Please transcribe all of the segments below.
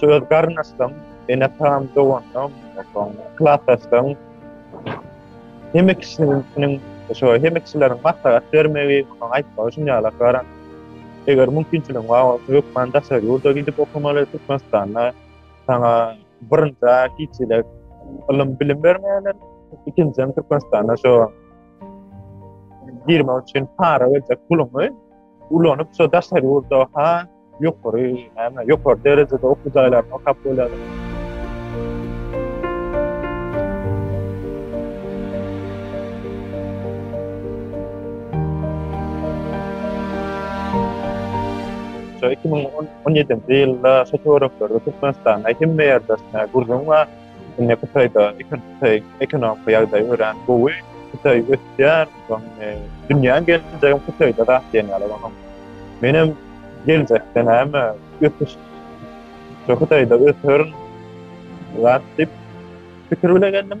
Şu öz garnaşdym, ene tam dogandym, ondan klasdaşdym. Hemme kişiniň, şu hemme kişileriň maslahat bermegi, ondan aýtmagy şun ýala garan. Eger mümkinçilik bar bolsa, hökman daşary ýurda gidip okamaly, Türkmenistanda sana birinji hiç ile ylym bilim bermeýärler. Ikinji hem Türkmenistanda şu girmek üçin para berjek puluňy ulanyp, şu daşary ýurda ha Ýokary, näme, ýokary derejede okuw jaýlaryny okap bolýar. Şu 2017-nji ýylda şu töwereklerde Türkmenistanda hemme ýerde gürrüň bar. Indi Hytaýda Hytaý ekonomiki ýagdaýy örän gowy. Hytaý ösýär, soňra dünýäň geljegi Hytaýda zat diýen ýaly bolan. Menem geljekde näme ösüş Hytaýda öserin zat diýip pikir bilen geldim.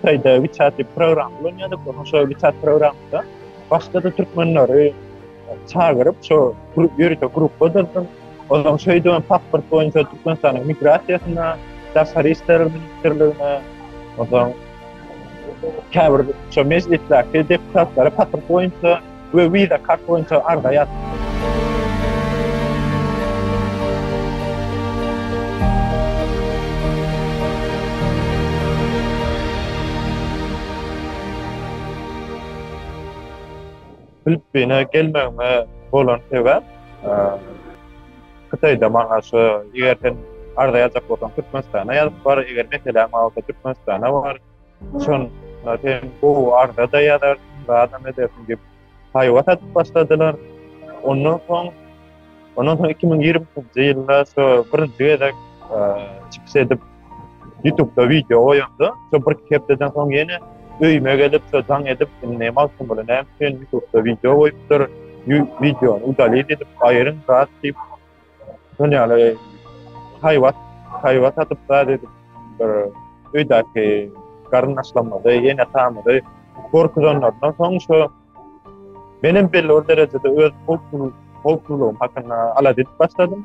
Hytaýda WeChat diýip programma ulanýardyk. Onuň şo WeChat programmada başga da türkmenleri çagyryp, şo ýörite grupda durdum. Onuň şeýdi hem pasport boýunça Türkmenistanyň migrasiýasyna, daşary işler ministrligine, onuň käbir şo mejlisdäki deputatlara pasport boýunça we Visa kart boýunça arza ýaz. Filippine gelmegime bolan sebäp, Hytaýda maňa şu eger sen arza ýazjak bolsaň Türkmenistana ýazyp bar, eger meseleň bolsa Türkmenistana bar. Şun, sen bu arda da ýazar, adam edersin diýip, haýwat atyp başladylar. Ondan soň, ondan soň 2020-nji ýylda şu birinji gezek e, çykyş edip, YouTube-da video goýanda, şu bir hepdeden soň ýene öýüme gelip, şu jaň edip, indi malsyn bolan, näme üçin YouTube-da video goýupdyr, videony udalit edip, aýryň zat diýip, Şun ýaly haýwat, haýwat atyp zat edip bir öýdäki garyn aşlamady, ýene tamady. Gorkuzanlardan soň şu benim belli bir derejede öz howpsuzlygym hakynda alad edip başladym.